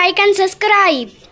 Like and subscribe.